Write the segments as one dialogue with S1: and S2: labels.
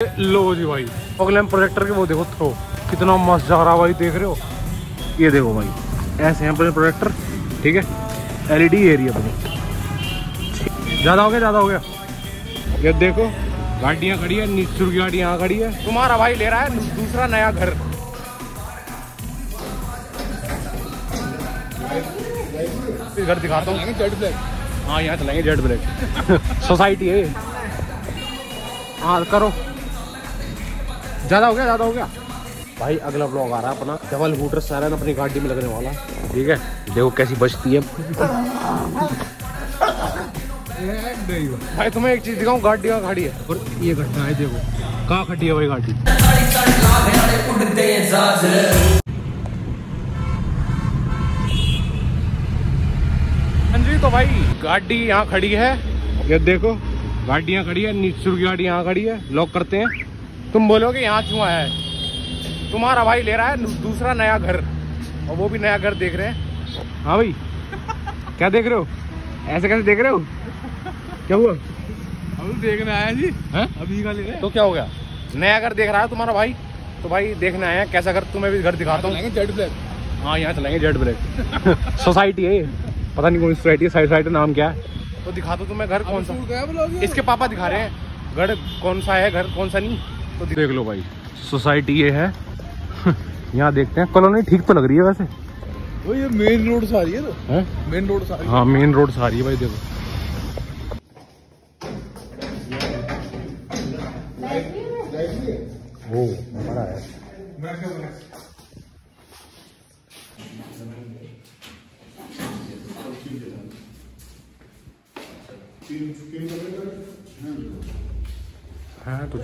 S1: लो जी भाई अगले प्रोजेक्टर के वो देखो थ्रो कितना मस्त जा रहा भाई देख रहे हो। ये देखो भाई ऐसे हैं अपने प्रोजेक्टर ठीक है? एलईडी एरिया बनी ज़्यादा हो गया ज़्यादा हो गया। ये देखो गाड़ियाँ खड़ी है निश्चुर की गाड़ी यहाँ खड़ी है। तुम्हारा भाई ले रहा है दूसरा नया घर। घर दिखाता हूँ। हाँ यहाँ चलेंगे जेड ब्लैक सोसाइटी है हाँ करो। ज़्यादा हो गया ज़्यादा हो गया। भाई अगला ब्लॉग आ रहा है अपना। डबल हूटर सारा अपनी गाड़ी में लगने वाला। ठीक है? देखो कैसी बचती है। भाई तुम्हें एक चीज़ दिखाऊँ गाड़ी कहाँ खड़ी है? और ये घटना है देखो। कहाँ खड़ी है भाई गाड़ी? तो भाई गाड़ी यहाँ खड़ी है। ये देखो गाड़ियाँ खड़ी है निश्चुर की गाड़ी यहाँ खड़ी है। लॉक करते हैं। तुम बोलोगे यहाँ क्यों आया है? तुम्हारा भाई ले रहा है दूसरा नया घर। और वो भी नया घर देख रहे हैं। हाँ भाई। क्या देख रहे हो? ऐसे कैसे देख रहे हो? क्या हुआ?
S2: हम देखने आया जी।
S1: हैं?
S2: अभी का ले रहे
S1: तो क्या हो गया? नया घर देख रहा है तुम्हारा भाई? तो भाई देखने आया हैं, कैसा घर? तुम्हें भी घर दिखाता हूँ।
S2: Z black.
S1: हाँ यहाँ चलेंगे जेड ब्लैक। सोसाइटी है ये। पता नहीं कौन सी सोसाइटी है साइड साइड नाम क्या है। तो दिखा दो तुम्हें घर कौन सा। इसके पापा दिखा रहे हैं। घर कौन सा है? घर कौन सा नहीं? तो देख लो भाई सोसाइटी ये है। यहाँ देखते हैं। कॉलोनी ठीक तो लग रही है वैसे।
S2: वो ये मेन रोड से आ रही है तो मेन रोड से
S1: हाँ। मेन रोड से आ रही है भाई देखो। ओ बड़ा है। तो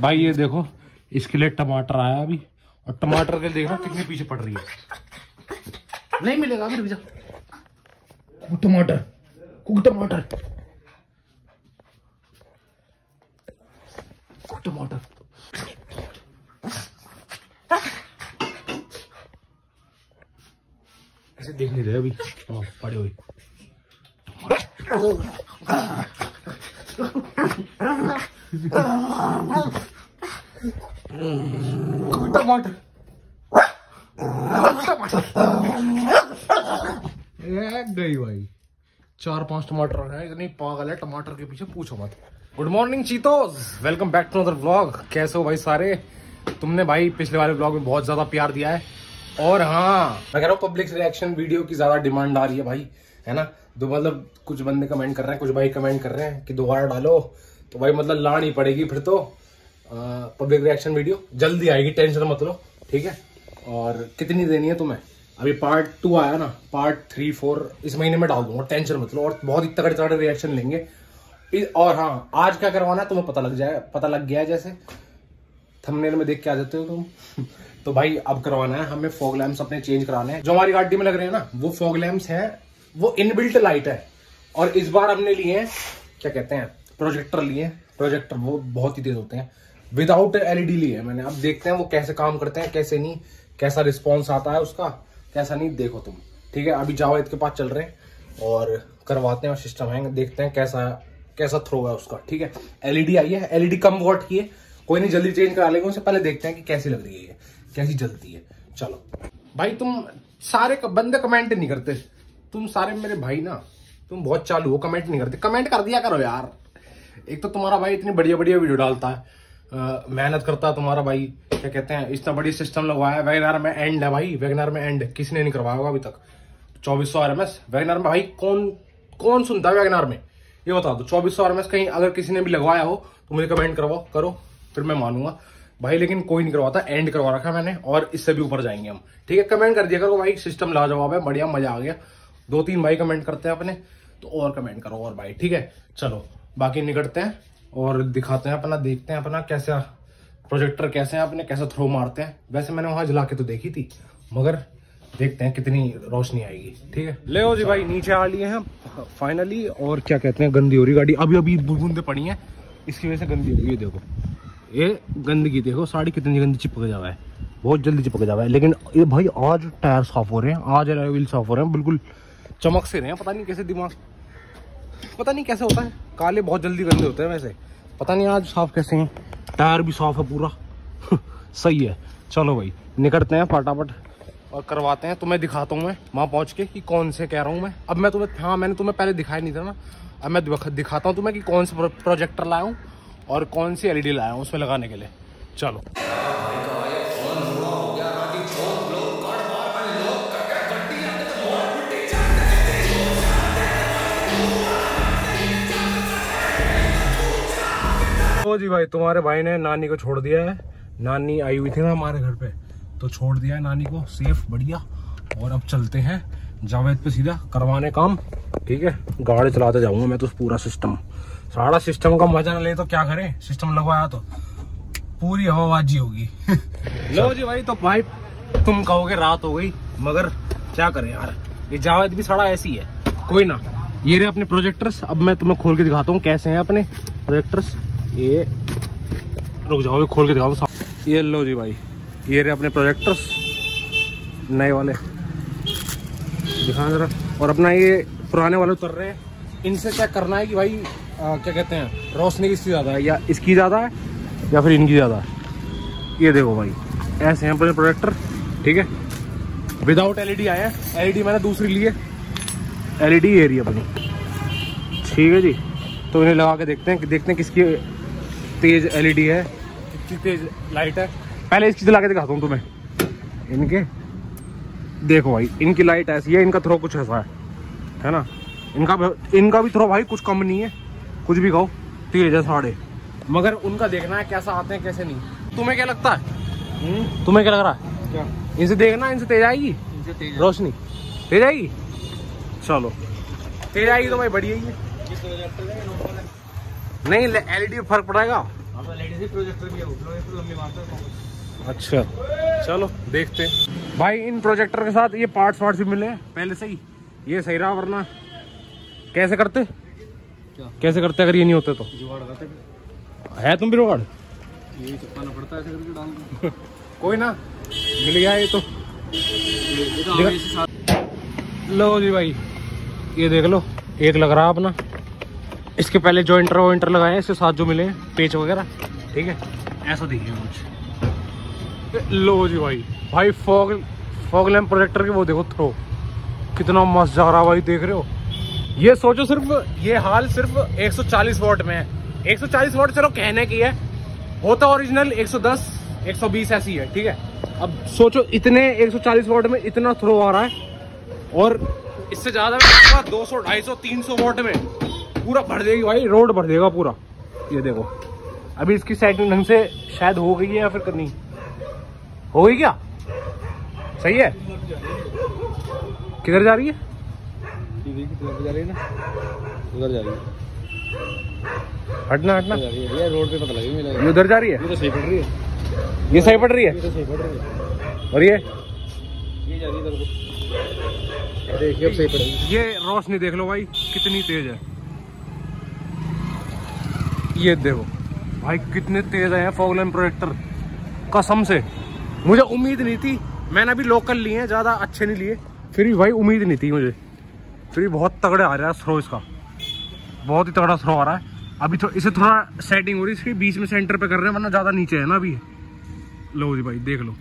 S1: भाई ये देखो इसके लिए टमाटर आया अभी। और टमाटर के देखो कितने पीछे पड़ रही है। नहीं मिलेगा अभी रुक टमाटर कुक टमाटर। कुक टमाटर। ऐसे देख नहीं रहे अभी। हाँ, पड़े हुए। गई भाई। चार पाँच टमाटर है, इतनी पागल है, टमाटर के पीछे पूछो मत। Good morning चीतोज welcome back to other vlog कैसे हो भाई सारे? तुमने भाई पिछले वाले व्लॉग में बहुत ज़्यादा प्यार दिया है। और हाँ मैं कह रहा हूँ पब्लिक रिएक्शन वीडियो की ज़्यादा डिमांड आ रही है भाई, है ना? तो मतलब कुछ बंदे कमेंट कर रहे हैं, कुछ भाई कमेंट कर रहे हैं कि दोबारा डालो तो भाई मतलब लानी पड़ेगी फिर तो पब्लिक रिएक्शन वीडियो जल्दी आएगी टेंशन मत लो, ठीक है? और कितनी देनी है तुम्हें? अभी पार्ट टू आया ना पार्ट थ्री फोर इस महीने में डाल दूँगा टेंशन मत लो, और बहुत ही तगड़े तगड़े रिएक्शन लेंगे और हाँ आज क्या करवाना है, तुम्हें पता लग जाए, पता लग गया है जैसे। थंबनेल में देख के आ जाते हो तुम। तो भाई, अब करवाना है, हमें फॉग लैम्प्स अपने चेंज कराने हैं। जो हमारी गाड़ी में लग रहे हैं ना, वो फॉग लैम्प्स हैं वो इनबिल्ट लाइट है। और इस बार हमने लिए हैं, क्या कहते हैं प्रोजेक्टर लिए प्रोजेक्टर वो बहुत ही तेज होते हैं। विदाउट एलईडी लिए मैंने। अब देखते हैं वो कैसे काम करते हैं, कैसे नहीं, कैसा रिस्पॉन्स आता है उसका, कैसा नहीं, देखो तुम। ठीक है, अभी जावेद के पास चल रहे हैं और करवाते हैं सिस्टम है देखते हैं कैसा कैसा थ्रो है उसका। ठीक है एलईडी आई है एलईडी कम वॉट की है। कोई नहीं, जल्दी चेंज करा लेंगे, उससे पहले देखते हैं कि कैसी लग रही है कैसी जलती है। चलो। भाई तुम सारे बंदे कमेंट नहीं करते। तुम सारे मेरे भाई ना, तुम बहुत चालू हो कमेंट नहीं करते। कमेंट कर दिया करो यार। एक तो तुम्हारा भाई इतनी बढ़िया बढ़िया वीडियो डालता है। मेहनत करता है तुम्हारा भाई। क्या कहते हैं, इतना बड़ी सिस्टम लगवाया वैगनार में एंड है भाई। वैगनार में एंड किसी ने नहीं करवाया होगा अभी तक? चौबीस सौ आर एम एस वैगनार में भाई कौन कौन सुनता है वैगनार में? ये बता दो, चौबीस सौ एस कहीं अगर किसी ने भी लगवाया हो तो मुझे कमेंट करवाओ, करो। फिर मैं मानूँगा। भाई लेकिन कोई नहीं करवाता। एंड करवा रखा मैंने और इससे भी ऊपर जाएँगे हम। ठीक है कमेंट कर दिया करो भाई। सिस्टम लाजवाब है, बढ़िया, मज़ा आ गया। दो तीन भाई कमेंट करते हैं अपने तो और कमेंट करो और भाई, ठीक है? चलो, बाकी निकलते हैं और दिखाते हैं अपना, देखते हैं अपना कैसा प्रोजेक्टर कैसे हैं अपने, कैसे थ्रो मारते हैं। वैसे मैंने वहाँ जला के तो देखी थी, मगर देखते हैं कितनी रोशनी आएगी, ठीक है? ले जी भाई, नीचे आ लिए हैं फाइनली और क्या कहते हैं, गंदी हो रही गाड़ी। अभी अभी बूंदे पड़ी हैं, इसकी वजह से गंदी हो रही है, देखो। ये गंदगी, देखो, साड़ी कितनी गंदी चिपक जावा है, बहुत जल्दी चिपक जावा है। लेकिन ये भाई, आज टायर साफ़ हो रहे हैं, आज एयर व्हील साफ़ हो रहे हैं, बिल्कुल चमक से रहे हैं, पता नहीं कैसे दिमाग पता नहीं कैसे होता है। काले बहुत जल्दी गंदे होते हैं वैसे। पता नहीं आज साफ़ कैसे हैं। टायर भी साफ़ है पूरा। सही है। चलो भाई निकलते हैं फटाफट और करवाते हैं। तुम्हें दिखाता हूँ मैं, वहाँ पहुँच के कि कौन से कह रहा हूँ मैं। अब मैं तुम्हें हाँ मैंने तुम्हें पहले दिखाया नहीं था ना। अब मैं दिखाता हूँ तुम्हें कि कौन सा प्रोजेक्टर लाया हूँ और कौन सी एलईडी लाया हूँ उसमें लगाने के लिए। चलो। जी भाई, तुम्हारे भाई ने नानी को छोड़ दिया है। नानी आई हुई थी ना हमारे घर पे तो छोड़ दिया है नानी को। सेफ़ बढ़िया। और अब चलते हैं जावेद पे सीधा करवाने काम। ठीक है? गाड़ी चलाते जाऊँगा मैं तो पूरा सिस्टम सारा सिस्टम का मज़ा ले तो क्या करें? सिस्टम लगवाया तो पूरी हवाबाजी होगी। लो जी भाई तो भाई तुम कहोगे रात हो गई, मगर क्या करें यार? ये जावेद भी सारा ऐसी है। कोई ना। ये रहे अपने प्रोजेक्टर्स अब मैं तुम्हें खोल के दिखाता हूँ कैसे हैं अपने प्रोजेक्टर्स ये रुक जाओ ये खोल के दिखाओ ये लो जी भाई ये रहे अपने प्रोजेक्टर्स नए वाले। दिखा जरा। और अपना ये पुराने वाले उतर रहे हैं। इनसे चेक करना है कि भाई आ, क्या कहते हैं रोशनी किसकी ज़्यादा है या इसकी ज़्यादा है या फिर इनकी ज़्यादा है? ये देखो भाई ऐसे हैं अपने प्रोजेक्टर ठीक है? विदाउट एलईडी आया है। एलईडी मैंने दूसरी ली है। एलईडी ये रही है अपनी। ठीक है जी? तो इन्हें लगा के देखते हैं देखते हैं किसकी तेज एलईडी है। कितनी तेज लाइट है। पहले इसकी चला के दिखाता हूँ तुम्हें। इनके? देखो भाई इनकी लाइट ऐसी है इनका थ्रो कुछ ऐसा है। है ना? इनका भी- इनका भी थ्रो भाई कुछ कम नहीं है। कुछ भी कहो तेज है साढ़े। मगर उनका देखना है कैसा आते हैं कैसे नहीं। तुम्हें क्या लगता है? तुम्हें क्या लग रहा है?
S2: क्या?
S1: इनसे देखना इनसे तेज आएगी?
S2: इनसे तेज
S1: रोशनी। तेज आएगी? चलो। तेज आएगी तो भाई बढ़िया ही है। नहीं एलईडी में फ़र्क पड़ेगा।
S2: प्रोजेक्टर भी है है
S1: अच्छा। चलो देखते भाई इन प्रोजेक्टर के साथ ये पार्ट्स वार्ट्स भी मिले पहले से ही। ये सही रहा वरना कैसे करते?
S2: क्या?
S1: कैसे करते अगर ये नहीं होते तो?
S2: जुगाड़ करते
S1: है। तुम भी
S2: डाल
S1: कोई ना मिल गया ये तो।
S2: तो
S1: लो जी भाई ये देख लो एक लग रहा अपना। इसके पहले जो इंटर वो इंटर लगाए इसके साथ जो मिले हैं, पेच वगैरह। ठीक है? ऐसा दिखे कुछ लो जी भाई। भाई फॉग फॉग लैम्प प्रोजेक्टर के वो देखो थ्रो कितना मस्त जा रहा भाई देख रहे हो? ये सोचो सिर्फ़ ये हाल सिर्फ़ 140 वॉट में है। 140 वॉट चलो कहने की है। होता ओरिजिनल 110 120 ऐसी है ठीक है? अब सोचो इतने 140 वॉट में इतना थ्रो आ रहा है। और इससे ज़्यादा दो सौ ढाई सौ तीन सौ वॉट में। पूरा भर देगी भाई रोड भर देगा पूरा। ये देखो। अभी इसकी सेटिंग ढंग से शायद हो गई है या फिर करनी हो गई क्या? सही है? किधर जा रही है?
S2: रही है उधर जा रही है
S1: हटना हटना।
S2: रही है ये रोड पे पता लगे
S1: उधर जा रही है?
S2: ये तो सही पड़ रही है?
S1: ये सही पड़ रही है
S2: पड़ रही है
S1: और ये?
S2: ये जा रही है देखिए अब सही पड़ेगी
S1: ये रोशनी देख लो भाई, कितनी तेज है। ये देखो। भाई कितने तेज आए हैं फॉगलैंड प्रोजेक्टर कसम से। मुझे उम्मीद नहीं थी। मैंने अभी लोकल लिए हैं ज़्यादा अच्छे नहीं लिए। फिर भी भाई उम्मीद नहीं थी मुझे। फिर भी बहुत तगड़े आ रहा है थ्रो इसका। बहुत ही तगड़ा थ्रो आ रहा है। अभी थो, इसे थोड़ा सेटिंग हो रही है इसके बीच में सेंटर पे कर रहे हैं वरना ज़्यादा नीचे है ना अभी। लो जी भाई देख लो।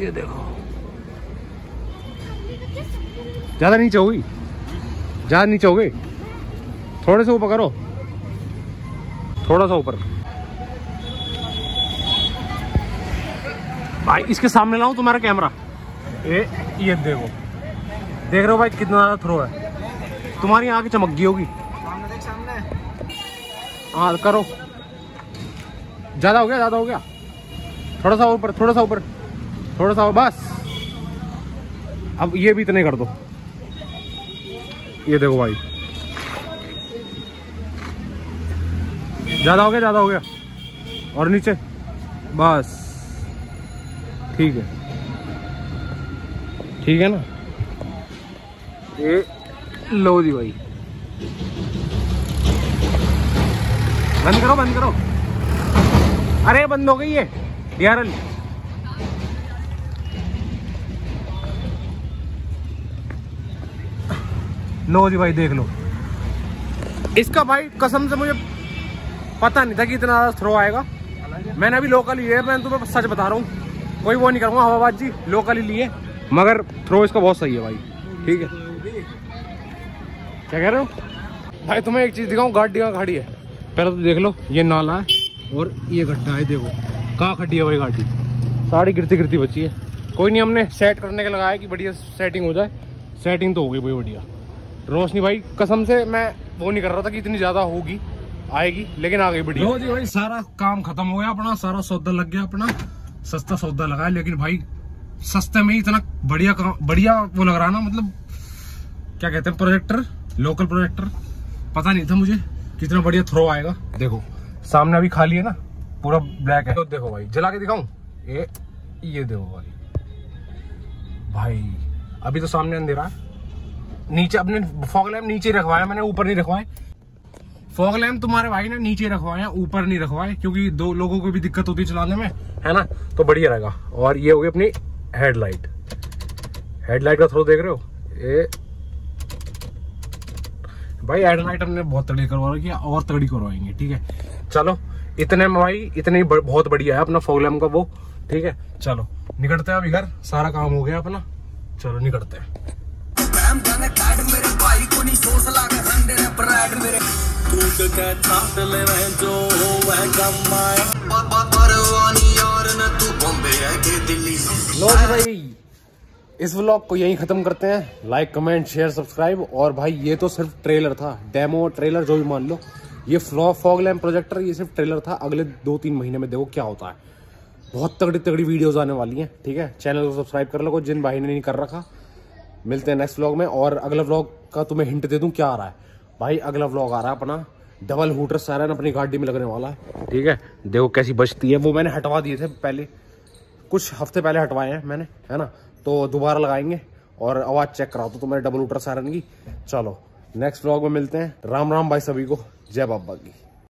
S1: ये देखो। ज़्यादा नीचे हो गई? ज़्यादा नीचे हो गई थोड़े से ऊपर करो। थोड़ा सा ऊपर। भाई इसके सामने लाऊं तुम्हारा कैमरा ये ये देखो। देख रहे हो भाई कितना ज़्यादा थ्रो है। तुम्हारी आँखें चमक गई होगी।
S2: सामने देख सामने।
S1: हाँ करो। ज़्यादा हो गया ज़्यादा हो गया। थोड़ा सा ऊपर थोड़ा सा ऊपर। थोड़ा सा बस। अब ये भी इतने कर दो। ये देखो भाई। ज़्यादा हो गया, ज़्यादा हो गया। और नीचे। बस। ठीक है। ठीक है ना? ये लो जी भाई। बंद करो बंद करो। अरे, बंद हो गई है डीआरएल लो जी भाई, देख लो। इसका भाई कसम से मुझे पता नहीं था कि इतना ज़्यादा थ्रो आएगा। मैंने अभी लोकल लिए मैं तुम्हें सच बता रहा हूँ। कोई वो नहीं करूँगा, हवाबाजी लोकल ही लिए। मगर थ्रो इसका बहुत सही है भाई। ठीक है। क्या कह रहे हो? भाई, तुम्हें एक चीज़ दिखाऊँ, गाड़ी कहाँ खड़ी है। पहले तो देख लो, ये नाला है और ये गड्ढा है, देखो। कहाँ खड़ी है भाई गाड़ी? सारी गिरती गिरती बची है। कोई नहीं, हमने सेट करने के लगाया कि बढ़िया सेटिंग हो जाए। सेटिंग तो हो गई भाई बढ़िया। रोशनी भाई, कसम से मैं वो नहीं कर रहा था कि इतनी ज़्यादा होगी। आएगी, लेकिन आ गई बढ़िया जी भाई, सारा काम खत्म हो गया अपना, सारा सौदा लग गया अपना। सस्ता सौदा लगा लेकिन भाई, सस्ते में इतना बढ़िया काम, बढ़िया वो लग रहा ना मतलब क्या कहते हैं प्रोजेक्टर लोकल प्रोजेक्टर पता नहीं था मुझे कितना बढ़िया थ्रो आएगा। देखो, सामने अभी खाली है ना, पूरा ब्लैक है। तो देखो भाई, जला के दिखाऊँ? ये ये देखो भाई। भाई, अभी तो सामने अंधेरा है। नीचे, अपने फॉग लैम्प नीचे रखवाया मैंने, ऊपर नहीं रखवाए। फॉग लैम्प तुम्हारे भाई ने नीचे रखवाए ऊपर नहीं रखवाए, क्योंकि दो लोगों को भी दिक्कत होती चलाने में, है ना? तो बढ़िया रहेगा। और ये होगी अपनी हेडलाइट हेडलाइट का थ्रो देख रहे हो? ये भाई हेडलाइट हमने बहुत तगड़ी करवा रखी है, और तगड़ी करवाएँगे, ठीक है? चलो, इतने भाई, इतने ब- बहुत बढ़िया है अपना फॉग लैम्प का वो, ठीक है? चलो निकलते हैं अभी घर सारा काम हो गया अपना। चलो निकलते हैं।
S3: भाई को ले वह जो वह कमाया बाबा परवानी यार न तू बॉम्बे है। के दिल्ली
S1: लो भाई, इस व्लॉग को यहीं खत्म करते हैं। लाइक कमेंट शेयर सब्सक्राइब और भाई, ये तो सिर्फ़ ट्रेलर था। डेमो ट्रेलर जो भी मान लो, ये फॉग लैम्प प्रोजेक्टर ये सिर्फ़ ट्रेलर था। अगले दो तीन महीने में देखो क्या होता है। बहुत तगड़ी तगड़ी वीडियोस आने वाली हैं, ठीक है? चैनल को सब्सक्राइब कर लो। जिन भाई ने नहीं कर रखा, मिलते हैं नेक्स्ट व्लॉग में। और अगला व्लॉग का तुम्हें हिंट दे दूँ, क्या आ रहा है। भाई, अगला व्लॉग आ रहा है अपना। डबल हूटर सायरन अपनी गाड़ी में लगने वाला है। ठीक है? देखो कैसी बचती है। वो मैंने हटवा दिए थे पहले। कुछ हफ़्ते पहले हटवाए हैं मैंने, है ना? तो दोबारा लगाएँगे और आवाज़ चेक कराओ तो तुम्हारे डबल हूटर सायरन की। चलो नेक्स्ट व्लॉग में मिलते हैं। राम राम भाई सभी को। जय बाबा की।